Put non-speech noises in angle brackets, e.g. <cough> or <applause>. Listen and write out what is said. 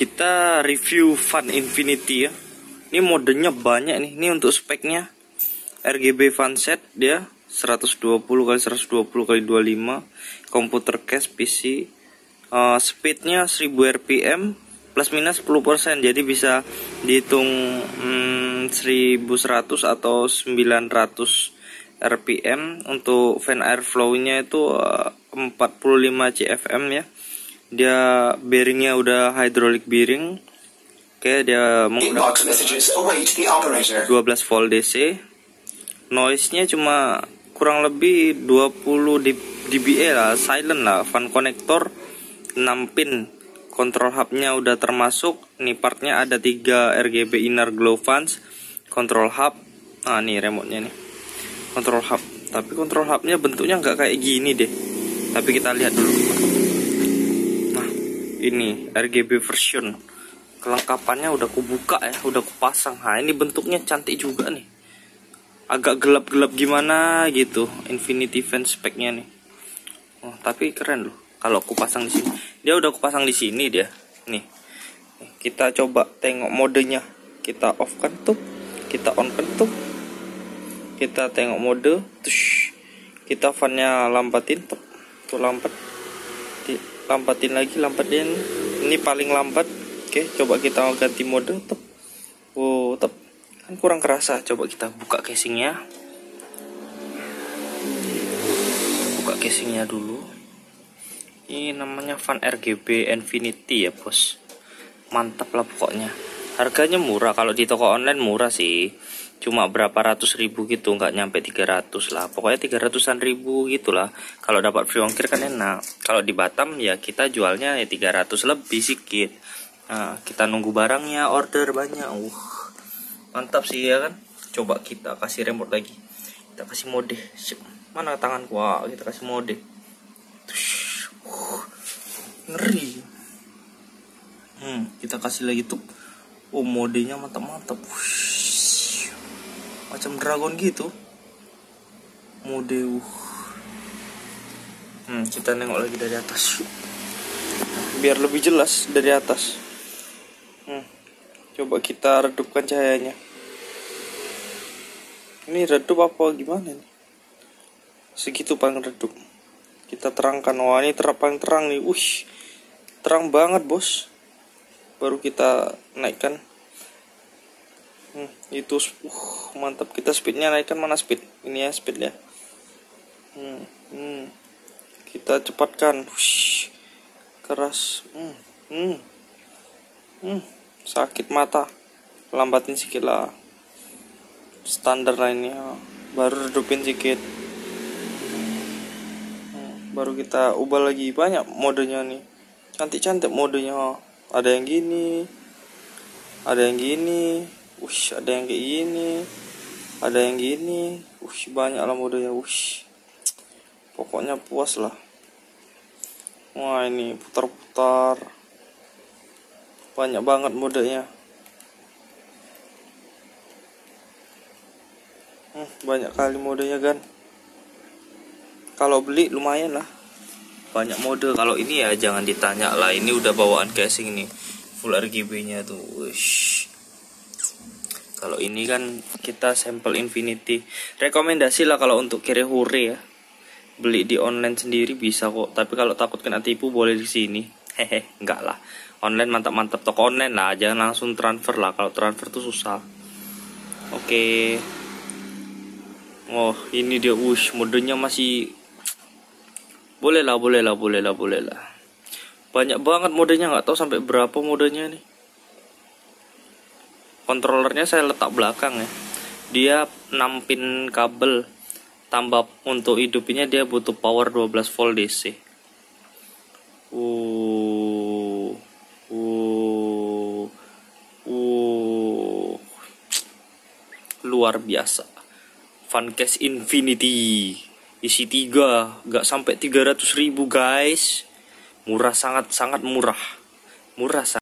kita review Fan Infinity ya. Ini modenya banyak nih. Ini untuk speknya. RGB fan set dia 120 kali 120 kali 25 komputer case PC uh, speednya 1000 rpm plus minus 10% jadi bisa dihitung hmm, 1100 atau 900 rpm untuk fan airflow-nya itu uh, 45 CFM ya dia bearingnya udah hydraulic bearing. Oke dia menggunakan 12 volt DC noise-nya cuma kurang lebih 20 dBA lah silent lah. Fan connector 6 pin. Control hubnya udah termasuk. Nih partnya ada 3 RGB inner glow fans. Control hub. Nah nih remote nya nih. Control hub. Tapi control hubnya bentuknya nggak kayak gini deh. Tapi kita lihat dulu ini RGB version. Kelengkapannya udah kubuka ya udah kupasang. Nah ini bentuknya cantik juga nih. Agak gelap-gelap gimana gitu Infinity Fan speknya nih. Oh tapi keren loh kalau aku pasang di sini. Dia udah aku pasang di sini dia nih. Kita coba tengok modenya. Kita off kan tuh kita on kan tuh. Kita tengok mode tush. Kita fannya lampatin tuh. Lampat lampatin lagi lampatin. Ini paling lambat. Oke coba kita ganti mode tuh oh tuh kan kurang kerasa. Coba kita buka casingnya. Buka casingnya dulu. Ini namanya fan RGB Infinity ya bos. Mantap lah pokoknya. Harganya murah. Kalau di toko online murah sih cuma berapa ratus ribu gitu nggak nyampe 300 lah. Pokoknya 300an ribu gitulah. Kalau dapat free ongkir kan enak. Kalau di Batam ya kita jualnya ya 300 lebih sedikit nah kita nunggu barangnya order banyak. Uh mantap sih ya kan? Coba kita kasih remote lagi. Kita kasih mode. Mana tanganku? Wah kita kasih mode. Uh, ngeri. Hmm kita kasih lagi tuh. Oh modenya mantap mantap macam dragon gitu. Mode uh. Hmm kita nengok lagi dari atas. Biar lebih jelas dari atas. Hmm coba kita redupkan cahayanya. Ini redup apa gimana nih? Segitu paling redup. Kita terangkan. Wah ini terang paling terang nih. Wih terang banget bos. Baru kita naikkan hmm, itu uh, mantap. Kita speednya naikkan mana speed? Ini ya speed ya hmm, hmm. kita cepatkan. Wush, keras. Hmm, hmm, hmm sakit mata. Lambatin sedikit lah. Standar lainnya baru redupin sedikit hmm, baru kita ubah lagi. Banyak modenya nih. Cantik-cantik modenya. Ada yang gini. Ada yang gini ush ada yang kayak gini ada yang gini. Ush banyak lah modenya ush. Pokoknya puas lah. Wah ini putar-putar. Banyak banget modenya hmm, banyak kali modenya kan kalau beli lumayan lah. Banyak mode kalau ini ya jangan ditanya lah. Ini udah bawaan casing nih. Full RGB nya tuh. Wish. Kalau ini kan kita sampel Infinity. Rekomendasi lah kalau untuk kiri hure ya. Beli di online sendiri bisa kok. Tapi kalau takut kena tipu boleh di sini. Hehe <laughs> enggak lah. Online mantap-mantap. Toko online lah. Jangan langsung transfer lah. Kalau transfer tuh susah. Oke. Okay. oh ini dia. Wush modenya masih boleh lah boleh lah boleh lah boleh lah. Banyak banget modenya. Nggak tahu sampai berapa modenya nih kontrolernya saya letak belakang ya. Dia 6 pin kabel tambah untuk hidupinnya dia butuh power 12 volt DC uh luar biasa. Funcase Infinity. Isi 3 gak sampai 300 ribu guys. Murah sangat sangat murah. Murah sangat